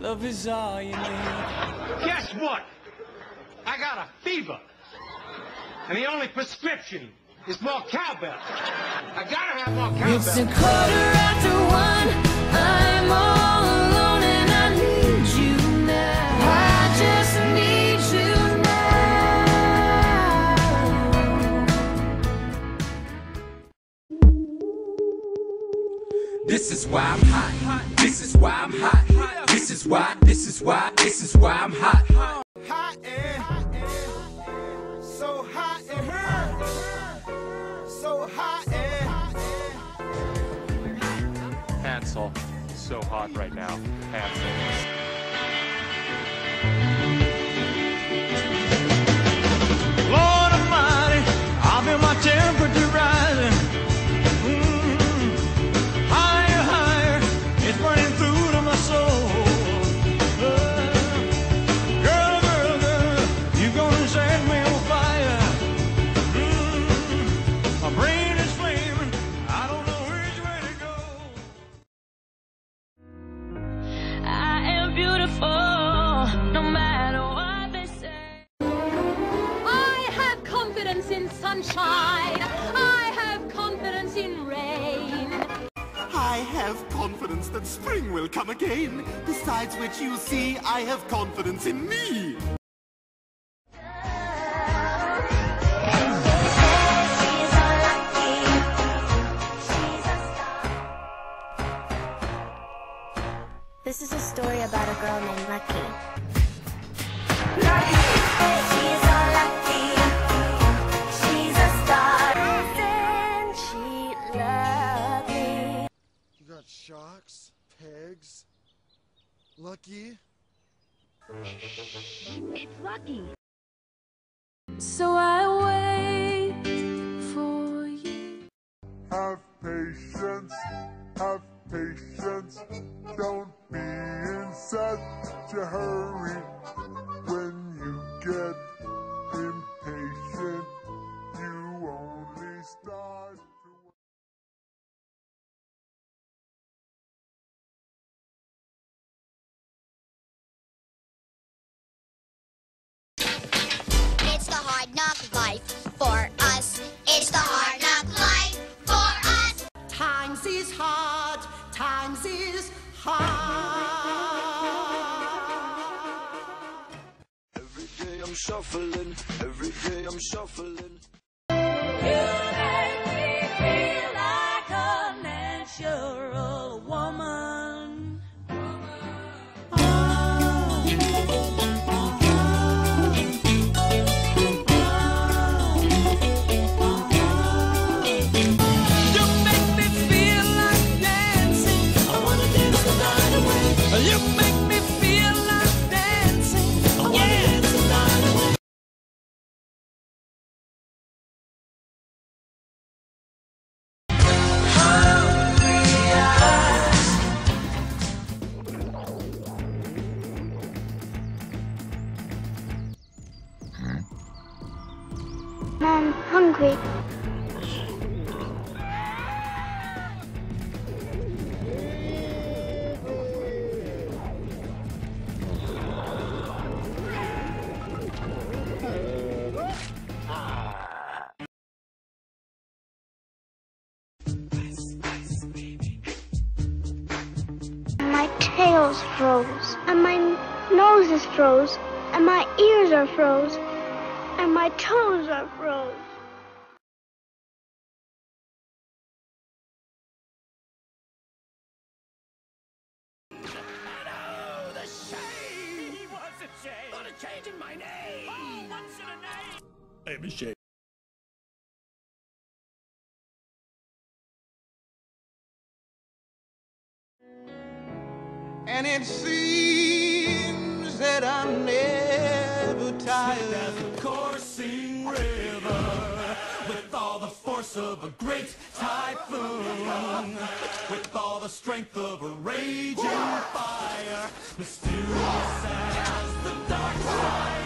Love is all you need. Guess what? I got a fever. And the only prescription is more cowbell. I gotta have more cowbell. It's a quarter after one. I'm all so hot right now. Hansel. That spring will come again. Besides which, you see, I have confidence in me. This is a story about a girl named Lucky. Lucky. It's lucky. So I wait for you. Have patience, have patience. Don't be in such a hurry. When you get Every day I'm shuffling, every day I'm shuffling. Tail's froze, and my nose is froze, and my ears are froze, and my toes are froze. And it seems that I'm never tire. Swift as a coursing river, with all the force of a great typhoon, with all the strength of a raging fire, mysterious as the dark sky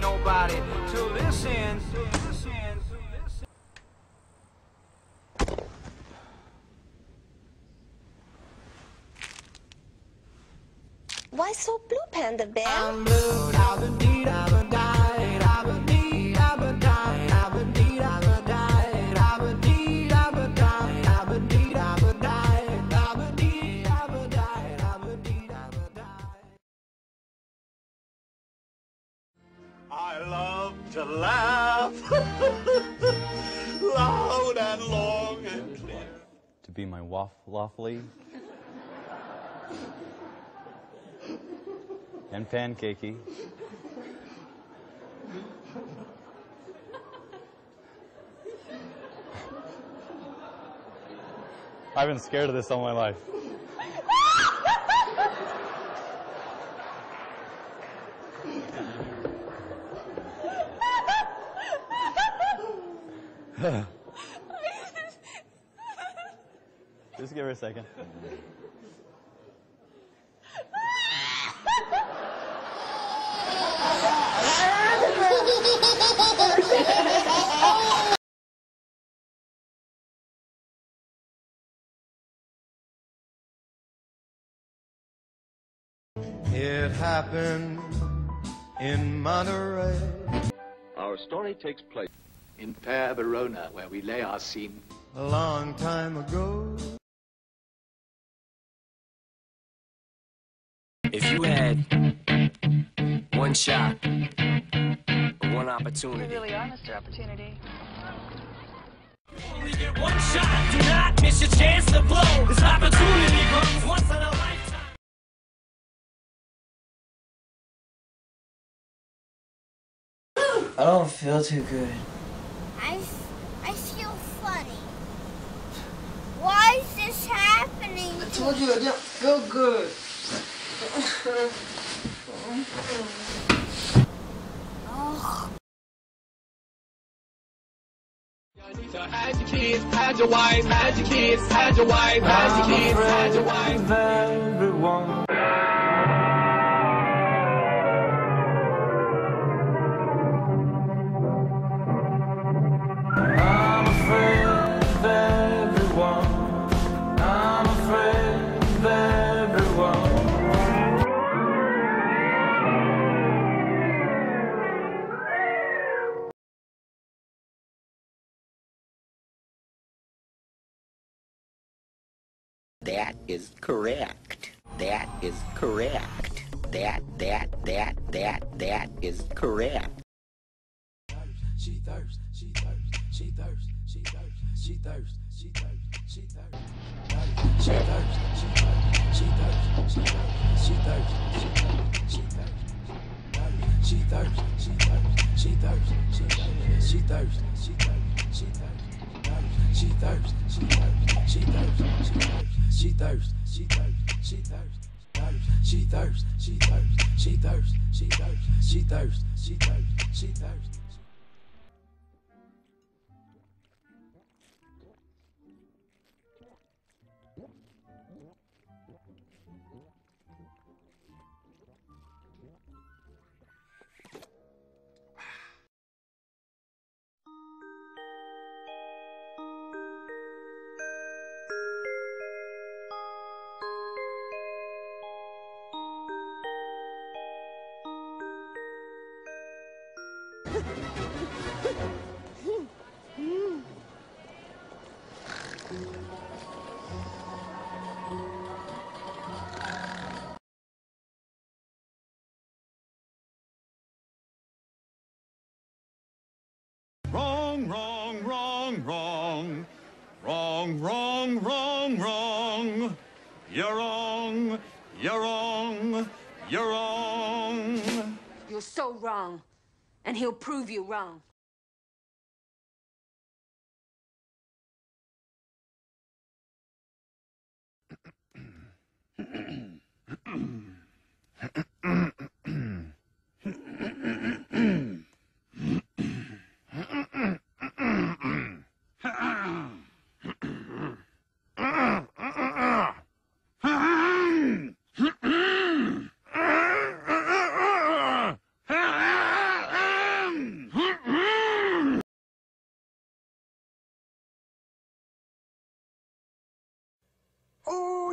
nobody to listen. Why so blue, Panda Bear? To laugh loud and long and clear. to be my waff lawfully and pancakey. I've been scared of this all my life. Just give her a second. It happened in Monterey. Our story takes place in fair Verona, where we lay our scene. A long time ago. If you had one shot, one opportunity. really are Mr. Opportunity. Only get one shot. Do not miss your chance to blow. This opportunity comes once in a lifetime. I don't feel too good. I, f- I feel funny. Why is this happening? I told you I don't feel good. Oh. Had your kids, had your wife, had your kids, had your wife, had your kids, had your wife. everyone. That is correct. That is correct. That, that, that, that, that is correct. She thirst, she thirst, she thirst, she thirst, she thirst, she thirst, she thirst. She thirst, she thirst, she thirst, she thirst, she thirst, she thirst, she thirst. She thirst, she thirst, she thirst, she thirst, she thirst, she thirst, she thirst. She thirst, she thirst, she thirst, she thirst, she thirst, she thirst. She thirst, she thirst, she thirst, she thirst, she thirst, she thirst, she thirst. Wrong, wrong, wrong, wrong. Wrong, wrong, wrong, wrong. You're wrong, you're wrong, you're wrong. You're so wrong. And he'll prove you wrong.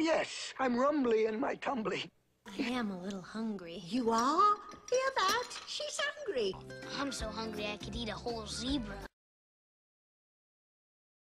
Yes, I'm rumbly in my tumbly. I am a little hungry. You are? Hear that? She's hungry. I'm so hungry I could eat a whole zebra.